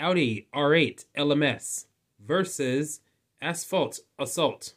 Audi R8 LMS versus Asphalt Assault.